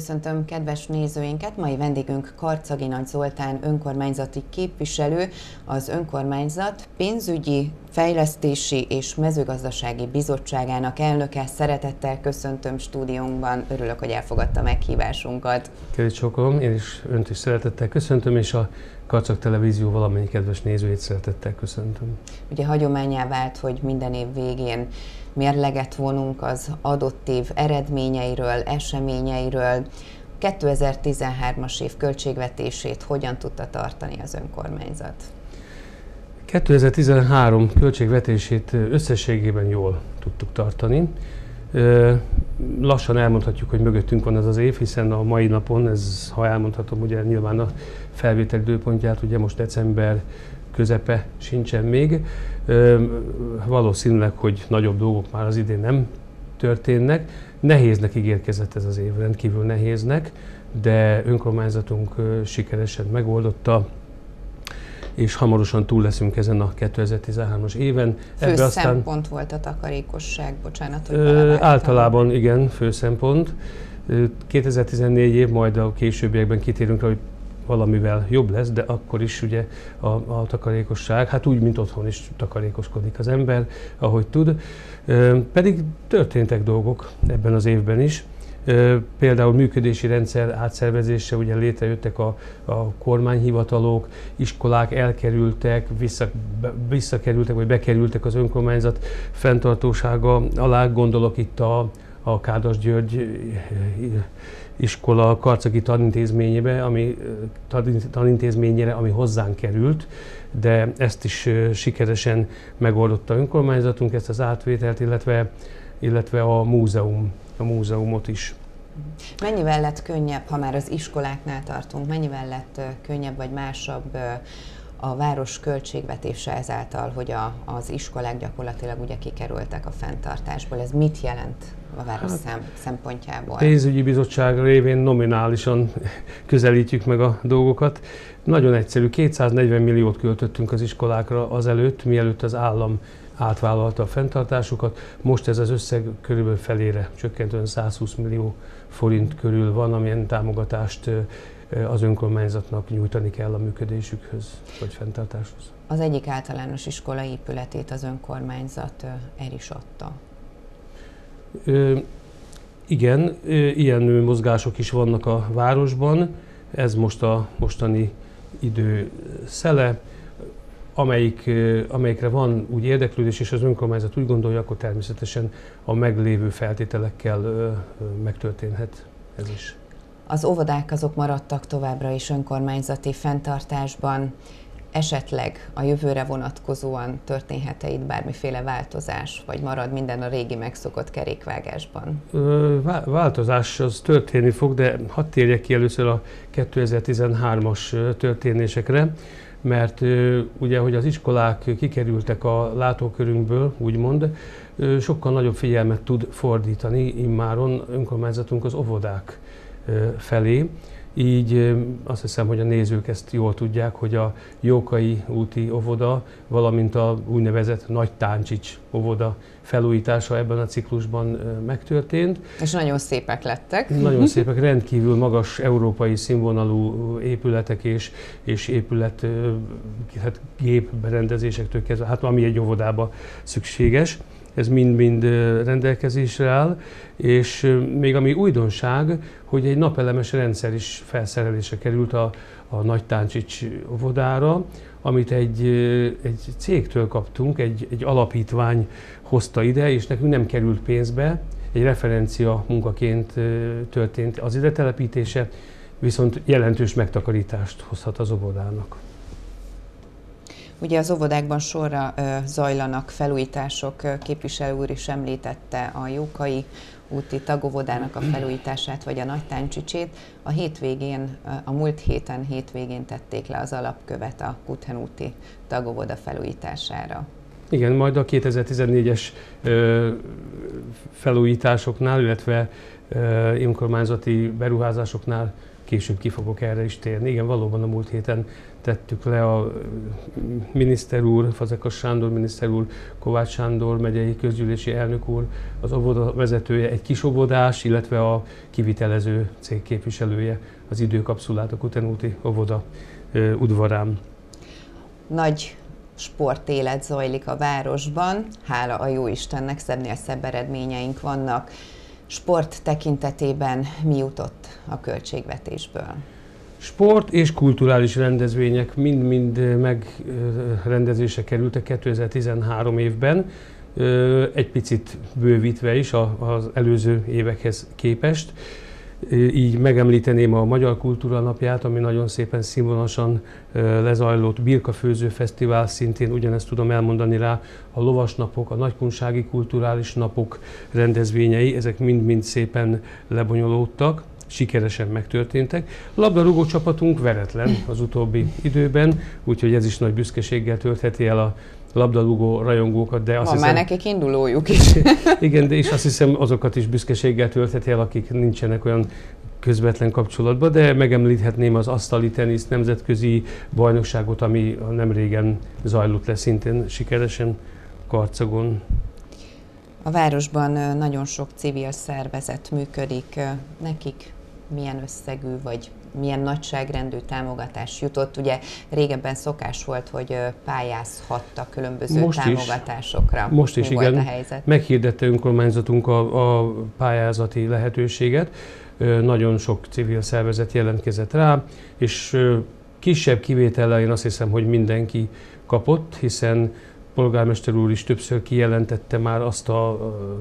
Köszöntöm kedves nézőinket! Mai vendégünk Karcagi Nagy Zoltán önkormányzati képviselő, az önkormányzat pénzügyi, fejlesztési és mezőgazdasági bizottságának elnöke. Szeretettel köszöntöm stúdiónkban, örülök, hogy elfogadta meghívásunkat. Kedves sokolom, én is önt is szeretettel köszöntöm, és a Karcag Televízió valamennyi kedves nézőjét szeretettel köszöntöm. Ugye hagyományá vált, hogy minden év végén mérleget vonunk az adott év eredményeiről, eseményeiről. 2013-as év költségvetését hogyan tudta tartani az önkormányzat? 2013 költségvetését összességében jól tudtuk tartani. Lassan elmondhatjuk, hogy mögöttünk van ez az év, hiszen a mai napon, ez, ha elmondhatom, ugye nyilván a felvétel időpontját, ugye most december közepe sincsen még. Valószínűleg, hogy nagyobb dolgok már az idén nem történnek. Nehéznek ígérkezett ez az év, rendkívül nehéznek, de önkormányzatunk sikeresen megoldotta, és hamarosan túl leszünk ezen a 2013-as éven. Fő Ebbe aztán, szempont volt a takarékosság, bocsánat, hogy ö, Általában igen, fő szempont. 2014 év, majd a későbbiekben kitérünk rá, hogy valamivel jobb lesz, de akkor is ugye a, a takarékosság, hát úgy, mint otthon is takarékoskodik az ember, ahogy tud. Pedig történtek dolgok ebben az évben is. Például működési rendszer átszervezése, ugye létrejöttek a, a kormányhivatalok, iskolák elkerültek, vissza, visszakerültek, vagy bekerültek az önkormányzat fenntartósága alá. Gondolok itt a, a Kádas György iskola karcagi tanintézményébe, ami, tanintézményére, ami hozzánk került, de ezt is sikeresen megoldotta önkormányzatunk, ezt az átvételt, illetve, illetve a múzeum, a múzeumot is. Mennyivel lett könnyebb, ha már az iskoláknál tartunk, mennyivel lett könnyebb vagy másabb a város költségvetése ezáltal, hogy a, az iskolák gyakorlatilag ugye kikerültek a fenntartásból. Ez mit jelent a város hát, szem, szempontjából? Pénzügyi bizottság révén nominálisan közelítjük meg a dolgokat. Nagyon egyszerű, 240 milliót költöttünk az iskolákra azelőtt, mielőtt az állam átvállalta a fenntartásukat. Most ez az összeg körülbelül felére csökkent, 120 millió forint körül van, amilyen támogatást az önkormányzatnak nyújtani kell a működésükhöz, vagy fenntartáshoz. Az egyik általános iskola épületét az önkormányzat el is adta. Ö, igen, ilyen mozgások is vannak a városban. Ez most a mostani idő szele, amelyik, amelyikre van úgy érdeklődés, és az önkormányzat úgy gondolja, akkor természetesen a meglévő feltételekkel megtörténhet ez is. Az óvodák azok maradtak továbbra is önkormányzati fenntartásban. Esetleg a jövőre vonatkozóan történhet-e itt bármiféle változás, vagy marad minden a régi megszokott kerékvágásban? Változás az történni fog, de hadd térjek ki először a 2013-as történésekre, mert ugye, hogy az iskolák kikerültek a látókörünkből, úgymond, sokkal nagyobb figyelmet tud fordítani immáron önkormányzatunk az óvodák felé. Így azt hiszem, hogy a nézők ezt jól tudják, hogy a Jókai úti óvoda, valamint a úgynevezett Nagy Táncsics óvoda felújítása ebben a ciklusban megtörtént. És nagyon szépek lettek. Nagyon szépek, rendkívül magas európai színvonalú épületek és, és épület hát gépberendezésektől kezdve, hát ami egy óvodába szükséges ez mind-mind rendelkezésre áll, és még ami újdonság, hogy egy napelemes rendszer is felszerelése került a, a Nagy Táncsics óvodára, amit egy, egy cégtől kaptunk, egy, egy alapítvány hozta ide, és nekünk nem került pénzbe, egy referencia munkaként történt az ide telepítése, viszont jelentős megtakarítást hozhat az óvodának. Ugye az óvodákban sorra ö, zajlanak felújítások, képviselő úr is említette a Jókai úti tagóvodának a felújítását, vagy a Nagytáncsicsét. A hétvégén, a múlt héten hétvégén tették le az alapkövet a Kuthen úti tagóvoda felújítására. Igen, majd a 2014-es felújításoknál, illetve önkormányzati beruházásoknál később ki fogok erre is térni. Igen, valóban a múlt héten tettük le a miniszter úr, Fazekas Sándor miniszter úr, Kovács Sándor megyei közgyűlési elnök úr, az óvoda vezetője, egy kis óvodás, illetve a kivitelező cég képviselője az időkapszulát a Kutenúti óvoda udvarán. Nagy sportélet zajlik a városban, hála a jó Istennek szebbnél szebb eredményeink vannak. Sport tekintetében mi jutott a költségvetésből? Sport és kulturális rendezvények mind-mind megrendezése kerültek 2013 évben, egy picit bővítve is az előző évekhez képest. Így megemlíteném a Magyar Kultúra Napját, ami nagyon szépen színvonalasan lezajlott, Birka Főző Fesztivál szintén ugyanezt tudom elmondani rá, a lovasnapok, a nagykunsági kulturális napok rendezvényei, ezek mind-mind szépen lebonyolódtak sikeresen megtörténtek. Labdarúgó csapatunk veretlen az utóbbi időben, úgyhogy ez is nagy büszkeséggel töltheti el a labdarúgó rajongókat, de azt Van hiszem... már nekik indulójuk is. igen, de és azt hiszem azokat is büszkeséggel töltheti el, akik nincsenek olyan közvetlen kapcsolatban, de megemlíthetném az asztali tenisz nemzetközi bajnokságot, ami nem régen zajlott le szintén sikeresen Karcagon. A városban nagyon sok civil szervezet működik. Nekik milyen összegű vagy milyen nagyságrendű támogatás jutott. Ugye régebben szokás volt, hogy pályázhattak különböző most támogatásokra. Is, most is, Mi igen. Volt a helyzet? Meghirdette önkormányzatunk a, a pályázati lehetőséget. Nagyon sok civil szervezet jelentkezett rá, és kisebb kivétellel én azt hiszem, hogy mindenki kapott, hiszen polgármester úr is többször kijelentette már azt a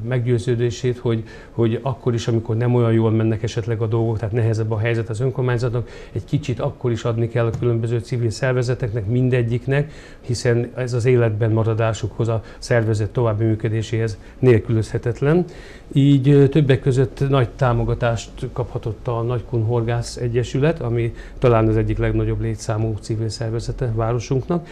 meggyőződését, hogy, hogy akkor is, amikor nem olyan jól mennek esetleg a dolgok, tehát nehezebb a helyzet az önkormányzatnak, egy kicsit akkor is adni kell a különböző civil szervezeteknek, mindegyiknek, hiszen ez az életben maradásukhoz, a szervezet további működéséhez nélkülözhetetlen. Így többek között nagy támogatást kaphatott a Nagykun Horgász Egyesület, ami talán az egyik legnagyobb létszámú civil szervezete városunknak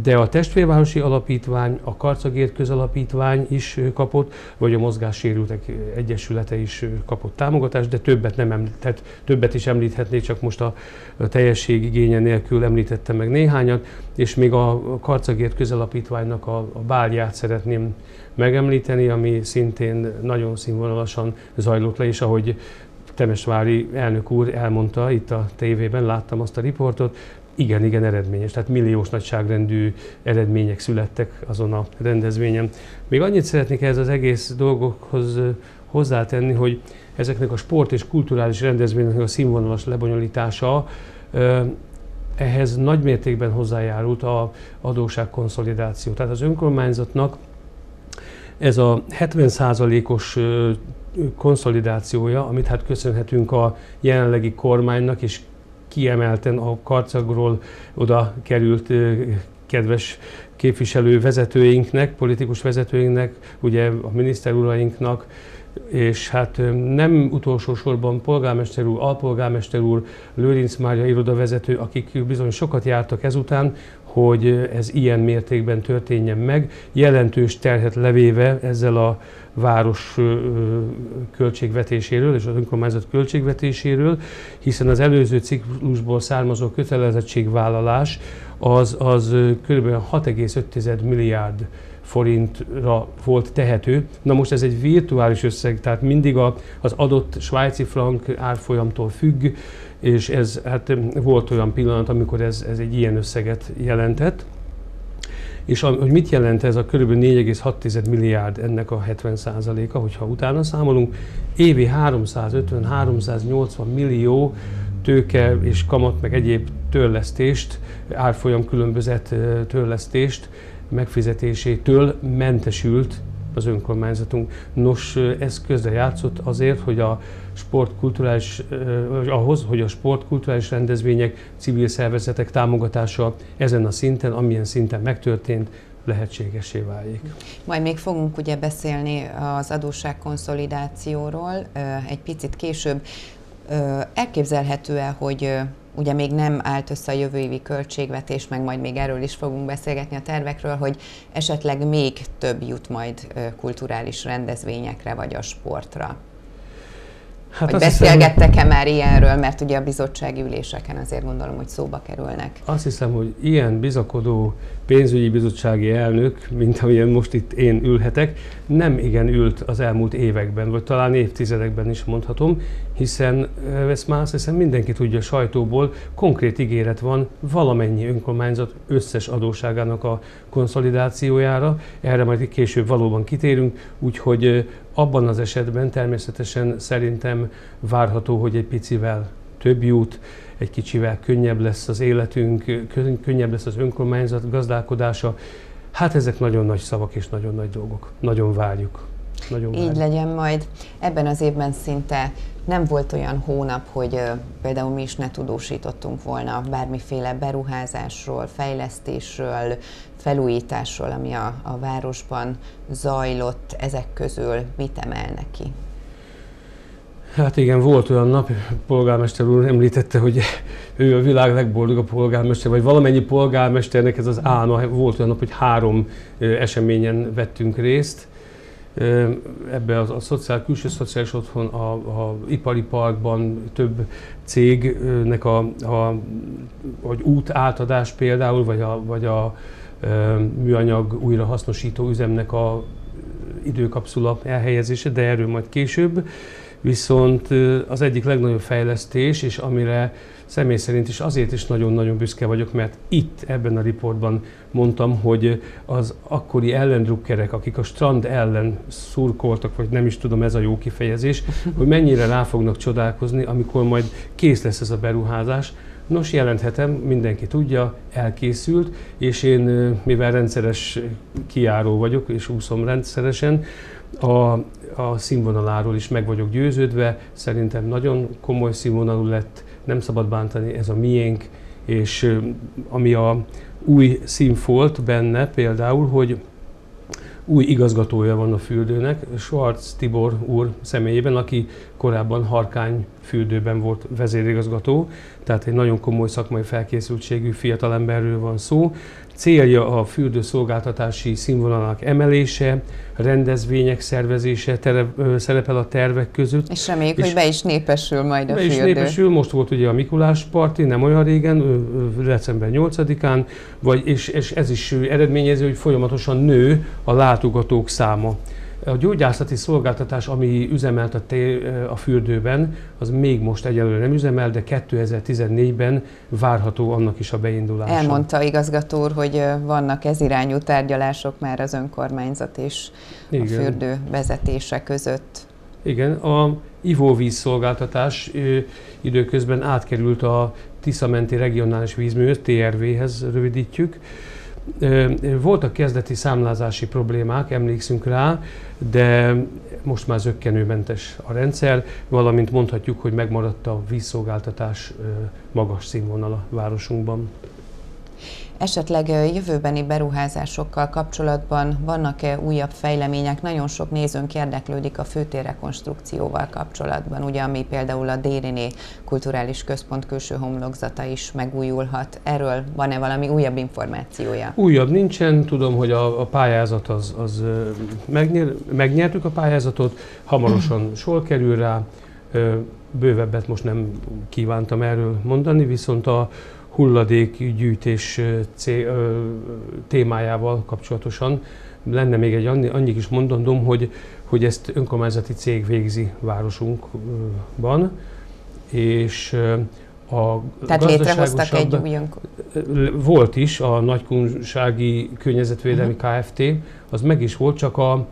de a Testvérvárosi Alapítvány, a Karcagért Közalapítvány is kapott, vagy a Mozgássérültek Egyesülete is kapott támogatást, de többet nem említett, többet is említhetnék, csak most a, teljesség igénye nélkül említettem meg néhányat, és még a Karcagért Közalapítványnak a, a bálját szeretném megemlíteni, ami szintén nagyon színvonalasan zajlott le, és ahogy Temesvári elnök úr elmondta itt a tévében, láttam azt a riportot, igen, igen eredményes, tehát milliós nagyságrendű eredmények születtek azon a rendezvényen. Még annyit szeretnék ehhez az egész dolgokhoz hozzátenni, hogy ezeknek a sport és kulturális rendezvényeknek a színvonalas lebonyolítása ehhez nagy mértékben hozzájárult a adóságkonszolidáció. Tehát az önkormányzatnak ez a 70%-os konszolidációja, amit hát köszönhetünk a jelenlegi kormánynak és kiemelten a karcagról oda került kedves képviselő vezetőinknek, politikus vezetőinknek, ugye a miniszter urainknak, és hát nem utolsó sorban polgármester úr, alpolgármester úr, Lőrinc Mária irodavezető, akik bizony sokat jártak ezután, hogy ez ilyen mértékben történjen meg, jelentős terhet levéve ezzel a város költségvetéséről és az önkormányzat költségvetéséről, hiszen az előző ciklusból származó kötelezettségvállalás az, az kb. 6,5 milliárd forintra volt tehető. Na most ez egy virtuális összeg, tehát mindig a, az adott svájci frank árfolyamtól függ, és ez hát volt olyan pillanat, amikor ez, ez egy ilyen összeget jelentett. És hogy mit jelent ez a kb. 4,6 milliárd ennek a 70 a hogyha utána számolunk, évi 350-380 millió tőke és kamat, meg egyéb törlesztést, árfolyam különbözet törlesztést megfizetésétől mentesült az önkormányzatunk. Nos, ez játszott azért, hogy a sportkulturális, ahhoz, hogy a sportkulturális rendezvények, civil szervezetek támogatása ezen a szinten, amilyen szinten megtörtént, lehetségesé váljék. Majd még fogunk ugye beszélni az adósságkonszolidációról egy picit később. Elképzelhető-e, hogy ugye még nem állt össze a jövő évi költségvetés, meg majd még erről is fogunk beszélgetni a tervekről, hogy esetleg még több jut majd kulturális rendezvényekre vagy a sportra. Hát Vagy beszélgettek-e már ilyenről, mert ugye a bizottsági üléseken azért gondolom, hogy szóba kerülnek. Azt hiszem, hogy ilyen bizakodó pénzügyi bizottsági elnök, mint amilyen most itt én ülhetek, nem igen ült az elmúlt években, vagy talán évtizedekben is mondhatom, hiszen ezt már azt hiszem mindenki tudja a sajtóból, konkrét ígéret van valamennyi önkormányzat összes adóságának a konszolidációjára, erre majd később valóban kitérünk, úgyhogy abban az esetben természetesen szerintem várható, hogy egy picivel több jut, egy kicsivel könnyebb lesz az életünk, könnyebb lesz az önkormányzat gazdálkodása. Hát ezek nagyon nagy szavak és nagyon nagy dolgok. Nagyon várjuk. Nagyon Így várjuk. legyen majd. Ebben az évben szinte nem volt olyan hónap, hogy például mi is ne tudósítottunk volna bármiféle beruházásról, fejlesztésről, felújításról, ami a, a városban zajlott, ezek közül mit emelnek ki? Hát igen, volt olyan nap, polgármester úr említette, hogy ő a világ legboldogabb polgármester, vagy valamennyi polgármesternek ez az álma. Volt olyan nap, hogy három eseményen vettünk részt. Ebbe a, a szociál, külső szociális otthon, a, a ipari parkban több cégnek a, a vagy út átadás például, vagy a, vagy a műanyag újrahasznosító üzemnek a időkapszula elhelyezése, de erről majd később. Viszont az egyik legnagyobb fejlesztés, és amire személy szerint is azért is nagyon-nagyon büszke vagyok, mert itt ebben a riportban mondtam, hogy az akkori ellendrukkerek, akik a strand ellen szurkoltak, vagy nem is tudom, ez a jó kifejezés, hogy mennyire rá fognak csodálkozni, amikor majd kész lesz ez a beruházás, Nos, jelenthetem, mindenki tudja, elkészült, és én, mivel rendszeres kiáró vagyok, és úszom rendszeresen, a, a színvonaláról is meg vagyok győződve. Szerintem nagyon komoly színvonalú lett, nem szabad bántani, ez a miénk, és ami a új színfolt benne például, hogy új igazgatója van a fürdőnek, Schwarz Tibor úr személyében, aki korábban Harkány fürdőben volt vezérigazgató, tehát egy nagyon komoly szakmai felkészültségű fiatalemberről van szó. Célja a fürdőszolgáltatási színvonalának emelése, rendezvények szervezése tere, ö, szerepel a tervek között. És reméljük, és hogy be is népesül majd a be fürdő. Is népesül, most volt ugye a Mikulás parti, nem olyan régen, december 8-án, vagy, és, és ez is eredményező, hogy folyamatosan nő a látogatók száma. A gyógyászati szolgáltatás, ami üzemelt a, té, a fürdőben, az még most egyelőre nem üzemel, de 2014-ben várható annak is a beindulása. Elmondta igazgató úr, hogy vannak ez irányú tárgyalások már az önkormányzat és Igen. a fürdő vezetése között. Igen, a ivóvíz szolgáltatás időközben átkerült a Tiszamenti Regionális Vízmű, TRV-hez rövidítjük, voltak kezdeti számlázási problémák, emlékszünk rá, de most már zöggenőmentes a rendszer, valamint mondhatjuk, hogy megmaradt a vízszolgáltatás magas színvonala városunkban. Esetleg jövőbeni beruházásokkal kapcsolatban vannak-e újabb fejlemények? Nagyon sok nézőnk érdeklődik a főtérrekonstrukcióval kapcsolatban, ugye ami például a Dériné Kulturális Központ külső homlokzata is megújulhat. Erről van-e valami újabb információja? Újabb nincsen, tudom, hogy a, a pályázat az, az megnyer, megnyertük a pályázatot, hamarosan sor kerül rá, bővebbet most nem kívántam erről mondani, viszont a hulladékgyűjtés témájával kapcsolatosan lenne még egy annyi, annyi is mondandóm, hogy, hogy ezt önkormányzati cég végzi városunkban, és a Tehát létrehoztak egy új Volt is a Nagykunsági Környezetvédelmi uh-huh. Kft. Az meg is volt, csak a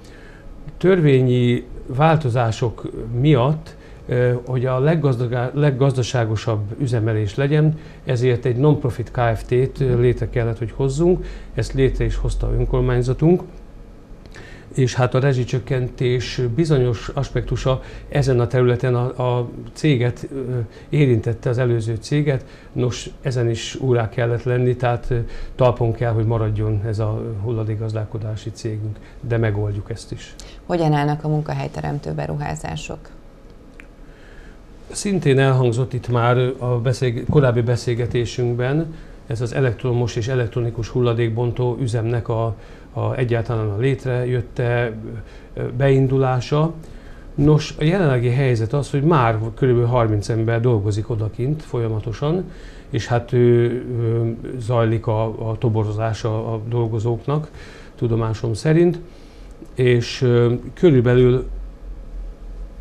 törvényi változások miatt hogy a leggazdaságosabb üzemelés legyen, ezért egy non-profit Kft-t létre kellett, hogy hozzunk, ezt létre is hozta a önkormányzatunk, és hát a rezsicsökkentés bizonyos aspektusa ezen a területen a, a céget érintette, az előző céget, nos, ezen is úrá kellett lenni, tehát talpon kell, hogy maradjon ez a hulladékgazdálkodási cégünk, de megoldjuk ezt is. Hogyan állnak a munkahelyteremtő beruházások? Szintén elhangzott itt már a beszélg- korábbi beszélgetésünkben ez az elektromos és elektronikus hulladékbontó üzemnek a, a egyáltalán a létrejötte, beindulása. Nos, a jelenlegi helyzet az, hogy már kb. 30 ember dolgozik odakint folyamatosan, és hát ő, ő, zajlik a, a toborozása a dolgozóknak, tudomásom szerint, és körülbelül,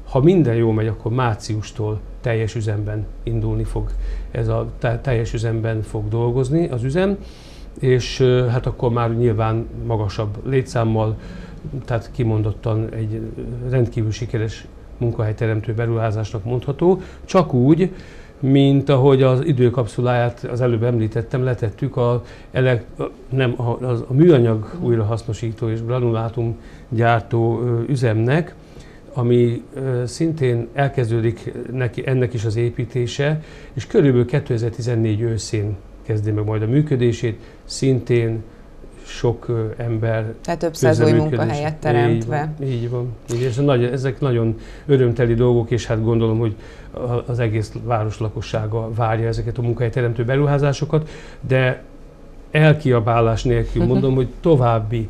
ha minden jó megy, akkor márciustól teljes üzemben indulni fog, ez a teljes üzemben fog dolgozni az üzem, és hát akkor már nyilván magasabb létszámmal, tehát kimondottan egy rendkívül sikeres munkahelyteremtő beruházásnak mondható, csak úgy, mint ahogy az időkapszuláját az előbb említettem, letettük a, ele, nem, a, a, a műanyag újrahasznosító és granulátum gyártó üzemnek, ami szintén elkezdődik neki, ennek is az építése, és körülbelül 2014 őszén kezdi meg majd a működését, szintén sok ember. Tehát több száz új munkahelyet teremtve. Így van, így van. Így, ez nagy, ezek nagyon örömteli dolgok, és hát gondolom, hogy az egész város lakossága várja ezeket a munkahelyteremtő beruházásokat, de elkiabálás nélkül mondom, hogy további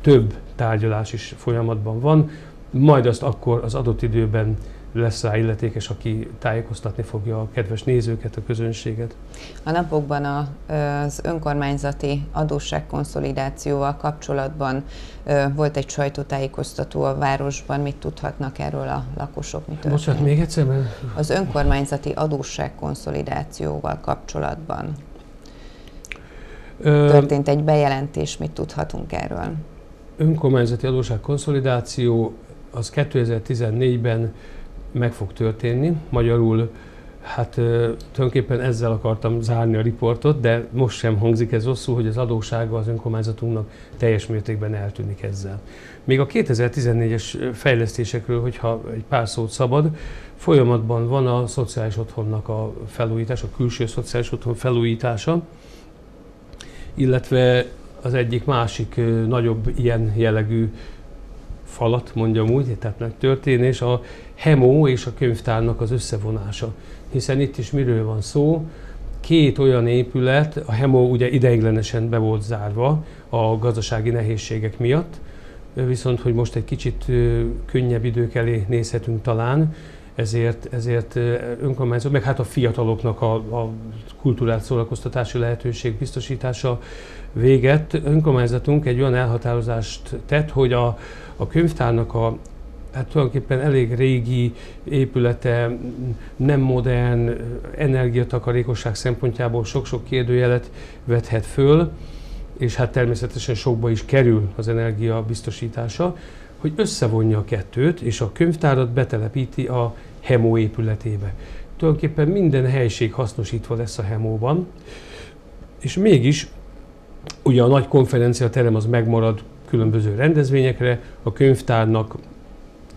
több tárgyalás is folyamatban van, majd azt akkor az adott időben lesz rá illetékes, aki tájékoztatni fogja a kedves nézőket, a közönséget. A napokban a, az önkormányzati adósságkonszolidációval kapcsolatban volt egy sajtótájékoztató a városban. Mit tudhatnak erről a lakosok? Mi történt? Bocsánat, még egyszer? Mert... Az önkormányzati adósságkonszolidációval kapcsolatban Ö... történt egy bejelentés. Mit tudhatunk erről? Önkormányzati adósságkonszolidáció az 2014-ben meg fog történni. Magyarul hát tulajdonképpen ezzel akartam zárni a riportot, de most sem hangzik ez rosszul, hogy az adósága az önkormányzatunknak teljes mértékben eltűnik ezzel. Még a 2014-es fejlesztésekről, hogyha egy pár szót szabad, folyamatban van a szociális otthonnak a felújítása, a külső szociális otthon felújítása, illetve az egyik másik nagyobb ilyen jellegű falat, mondjam úgy, tehát történés, a HEMO és a könyvtárnak az összevonása. Hiszen itt is miről van szó, két olyan épület, a HEMO ugye ideiglenesen be volt zárva a gazdasági nehézségek miatt, viszont hogy most egy kicsit könnyebb idők elé nézhetünk talán, ezért, ezért önkormányzó, meg hát a fiataloknak a, a kulturált szórakoztatási lehetőség biztosítása véget. Önkormányzatunk egy olyan elhatározást tett, hogy a, a könyvtárnak a hát tulajdonképpen elég régi épülete, nem modern, energiatakarékosság szempontjából sok-sok kérdőjelet vethet föl, és hát természetesen sokba is kerül az energia biztosítása, hogy összevonja a kettőt, és a könyvtárat betelepíti a HEMO épületébe. Tulajdonképpen minden helység hasznosítva lesz a HEMO-ban, és mégis ugye a nagy konferenciaterem az megmarad különböző rendezvényekre, a könyvtárnak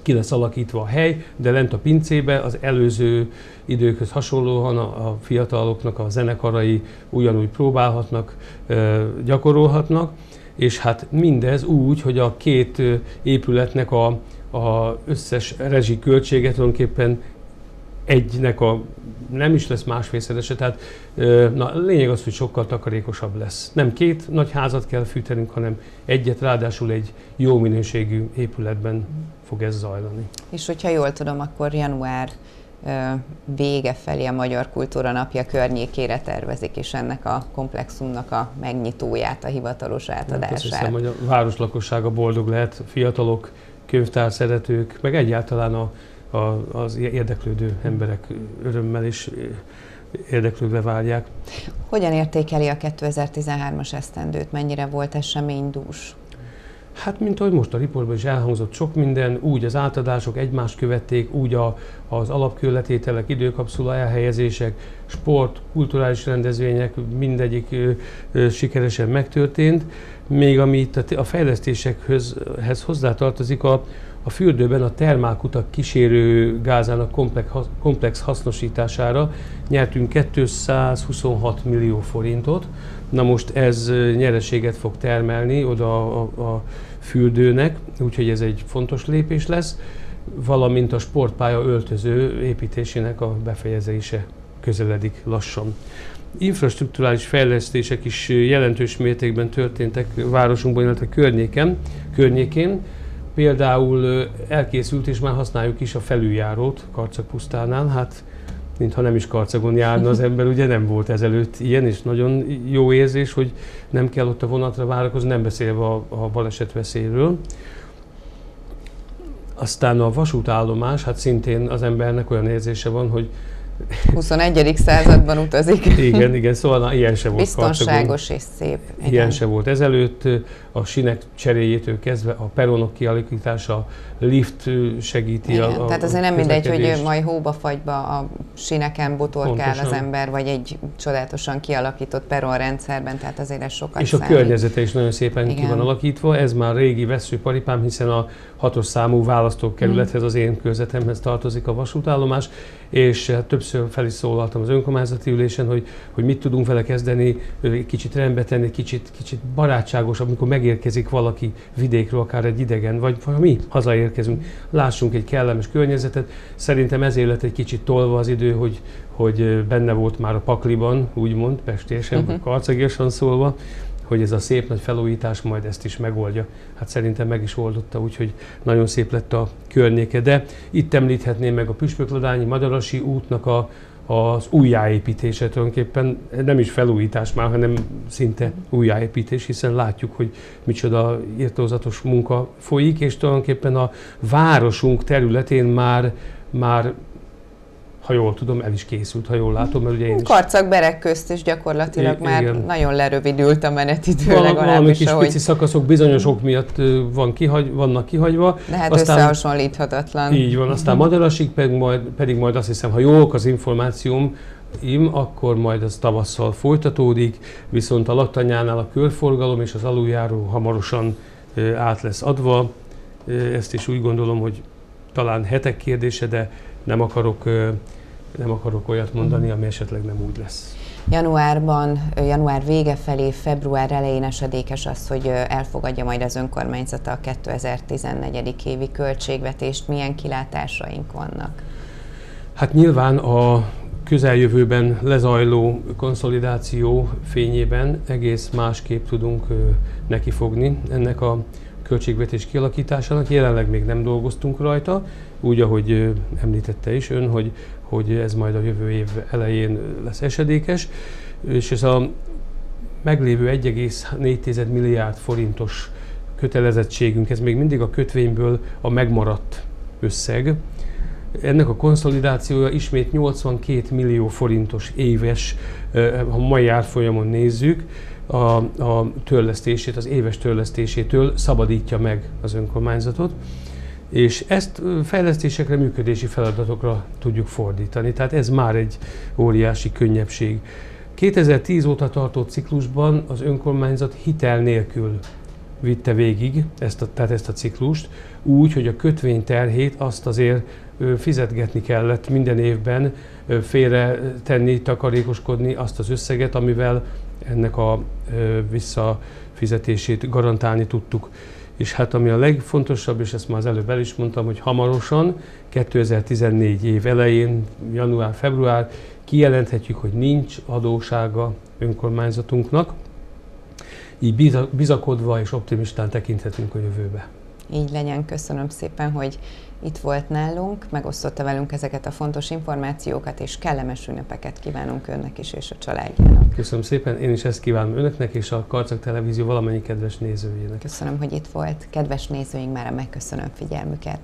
ki lesz alakítva a hely, de lent a pincébe az előző időkhöz hasonlóan a, fiataloknak a zenekarai ugyanúgy próbálhatnak, gyakorolhatnak, és hát mindez úgy, hogy a két épületnek a, a összes rezsi költséget tulajdonképpen egynek a nem is lesz másfélszerese, tehát na, lényeg az, hogy sokkal takarékosabb lesz. Nem két nagy házat kell fűtenünk, hanem egyet, ráadásul egy jó minőségű épületben fog ez zajlani. És hogyha jól tudom, akkor január vége felé a Magyar Kultúra Napja környékére tervezik, és ennek a komplexumnak a megnyitóját, a hivatalos átadását. Hát hiszem, hogy a város lakossága boldog lehet, fiatalok, könyvtár szeretők, meg egyáltalán a a, az érdeklődő emberek örömmel és érdeklődve várják. Hogyan értékeli a 2013-as esztendőt? Mennyire volt eseménydús? Hát, mint ahogy most a riportban is elhangzott sok minden, úgy az átadások egymást követték, úgy a, az alapkőletételek, időkapszula elhelyezések, sport, kulturális rendezvények, mindegyik ö, ö, sikeresen megtörtént. Még ami itt a, a fejlesztésekhez hozzátartozik, a, a fürdőben a termálkutak kísérő gázának komplex, hasznosítására nyertünk 226 millió forintot. Na most ez nyereséget fog termelni oda a, a fürdőnek, úgyhogy ez egy fontos lépés lesz. valamint a sportpálya öltöző építésének a befejezése közeledik lassan. Infrastruktúrális fejlesztések is jelentős mértékben történtek városunkban, illetve környéken, környékén. Például elkészült és már használjuk is a felüljárót Karcag pusztánál. Hát mintha nem is karcagon járna az ember, ugye nem volt ezelőtt ilyen, és nagyon jó érzés, hogy nem kell ott a vonatra várakozni, nem beszélve a, a baleset veszélyről. Aztán a vasútállomás, hát szintén az embernek olyan érzése van, hogy 21. században utazik. igen, igen, szóval na, ilyen se volt. Biztonságos és szép. Igen. Ilyen se volt ezelőtt. A sinek cseréjétől kezdve a peronok kialakítása, lift segíti igen, a, a Tehát azért nem mindegy, hogy majd hóba fagyba a sineken botorkál Pontosan. az ember, vagy egy csodálatosan kialakított peronrendszerben, tehát azért ez sokat És számít. a környezete is nagyon szépen igen. ki van alakítva. Ez már régi veszőparipám, hiszen a hatos számú választókerülethez, az én körzetemhez tartozik a vasútállomás, és hát többször fel is szólaltam az önkormányzati ülésen, hogy, hogy mit tudunk vele kezdeni, kicsit rendbe tenni, kicsit, kicsit barátságosabb, amikor megérkezik valaki vidékről, akár egy idegen, vagy, vagy mi hazaérkezünk, lássunk egy kellemes környezetet. Szerintem ezért lett egy kicsit tolva az idő, hogy, hogy benne volt már a pakliban, úgymond, pestésen, uh-huh. karcagiasan szólva, hogy ez a szép nagy felújítás majd ezt is megoldja. Hát szerintem meg is oldotta, úgyhogy nagyon szép lett a környéke. De itt említhetném meg a Püspökladányi Madarasi útnak a, az újjáépítése tulajdonképpen nem is felújítás már, hanem szinte újjáépítés, hiszen látjuk, hogy micsoda írtózatos munka folyik, és tulajdonképpen a városunk területén már, már ha jól tudom, el is készült, ha jól látom, mert ugye én is... Karcag berek közt is gyakorlatilag I- már igen. nagyon lerövidült a menetidő Val- legalábbis. Valami kis ahogy... pici szakaszok bizonyos ok miatt van kihagy, vannak kihagyva. De hát aztán, összehasonlíthatatlan. Így van, aztán Madarasig pedig majd, pedig majd azt hiszem, ha jók az információm, im, akkor majd az tavasszal folytatódik, viszont a laktanyánál a körforgalom és az aluljáró hamarosan át lesz adva. Ezt is úgy gondolom, hogy talán hetek kérdése, de nem akarok nem akarok olyat mondani, ami esetleg nem úgy lesz. Januárban, január vége felé, február elején esedékes az, hogy elfogadja majd az önkormányzata a 2014. évi költségvetést. Milyen kilátásaink vannak? Hát nyilván a közeljövőben lezajló konszolidáció fényében egész másképp tudunk nekifogni ennek a költségvetés kialakításának. Jelenleg még nem dolgoztunk rajta, úgy, ahogy említette is ön, hogy, hogy ez majd a jövő év elején lesz esedékes, és ez a meglévő 1,4 milliárd forintos kötelezettségünk, ez még mindig a kötvényből a megmaradt összeg. Ennek a konszolidációja ismét 82 millió forintos éves, ha mai árfolyamon nézzük, a, a törlesztését, az éves törlesztésétől szabadítja meg az önkormányzatot és ezt fejlesztésekre, működési feladatokra tudjuk fordítani. Tehát ez már egy óriási könnyebbség. 2010 óta tartó ciklusban az önkormányzat hitel nélkül vitte végig ezt a, tehát ezt a ciklust, úgy, hogy a kötvény terhét azt azért fizetgetni kellett minden évben, félre tenni, takarékoskodni azt az összeget, amivel ennek a visszafizetését garantálni tudtuk. És hát ami a legfontosabb, és ezt már az előbb el is mondtam, hogy hamarosan, 2014 év elején, január-február kijelenthetjük, hogy nincs adósága önkormányzatunknak, így bizakodva és optimistán tekinthetünk a jövőbe. Így legyen, köszönöm szépen, hogy itt volt nálunk, megosztotta velünk ezeket a fontos információkat, és kellemes ünnepeket kívánunk önnek is és a családjának. Köszönöm szépen, én is ezt kívánom önöknek és a Karcag Televízió valamennyi kedves nézőjének. Köszönöm, hogy itt volt. Kedves nézőink, már megköszönöm figyelmüket.